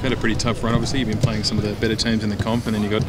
pretty tough run. Obviously, you've been playing some of the better teams in the comp, and then you got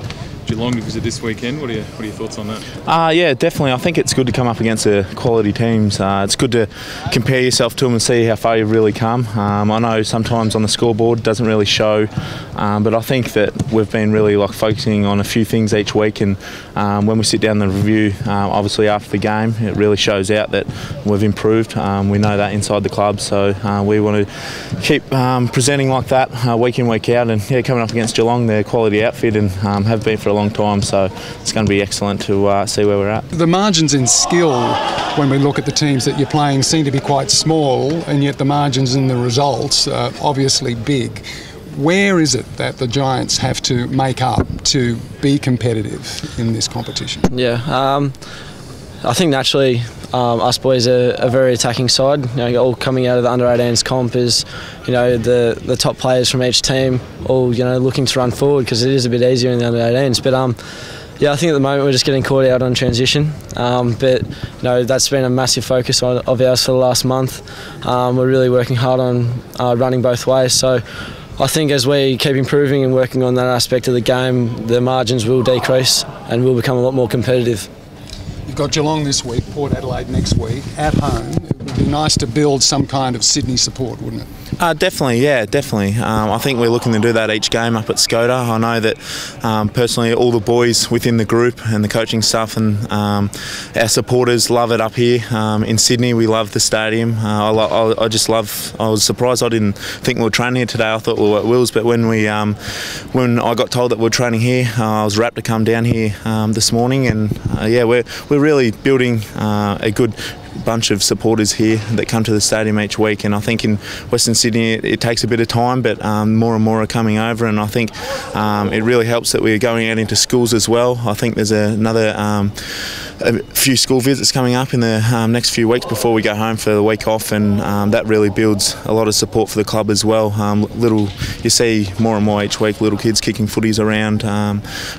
Geelong to visit this weekend. What are, your, what are your thoughts on that? Uh, yeah, definitely. I think it's good to come up against the quality teams. Uh, it's good to compare yourself to them and see how far you've really come. Um, I know sometimes on the scoreboard it doesn't really show, um, but I think that we've been really like focusing on a few things each week. And um, when we sit down and review, uh, obviously after the game, it really shows out that we've improved. Um, we know that inside the club, so uh, we want to keep um, presenting like that uh, week in week out. And yeah, coming up against Geelong, they're quality outfit and um, have been for a long time, so it's going to be excellent to uh, see where we're at. The margins in skill, when we look at the teams that you're playing, seem to be quite small, and yet the margins in the results are obviously big. Where is it that the Giants have to make up to be competitive in this competition? Yeah, um, I think naturally um, us boys are a very attacking side. You know, all coming out of the under 18s comp is, you know, the the top players from each team all you know looking to run forward because it is a bit easier in the under 18s. But um, yeah, I think at the moment we're just getting caught out on transition. Um, but you know that's been a massive focus of ours for the last month. Um, we're really working hard on uh, running both ways. So. I think as we keep improving and working on that aspect of the game, the margins will decrease and we'll become a lot more competitive. Got Geelong this week, Port Adelaide next week, at home. It would be nice to build some kind of Sydney support, wouldn't it? Uh, definitely, yeah, definitely. Um, I think we're looking to do that each game up at Skoda. I know that um, personally, all the boys within the group and the coaching staff and um, our supporters love it up here um, in Sydney. We love the stadium. Uh, I, I, I, just love. I was surprised I didn't think we were training here today. I thought we were at Wills, but when we um, when I got told that we are training here, uh, I was rapt to come down here um, this morning, and uh, yeah, we're we're really building uh, a good bunch of supporters here that come to the stadium each week. And I think in Western Sydney it, it takes a bit of time, but um, more and more are coming over. And I think um, it really helps that we're going out into schools as well. I think there's another. Um, a few school visits coming up in the um, next few weeks before we go home for the week off, and um, that really builds a lot of support for the club as well. Little, you see more and more each week, little kids kicking footies around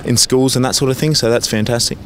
in schools and that sort of thing, so that's fantastic.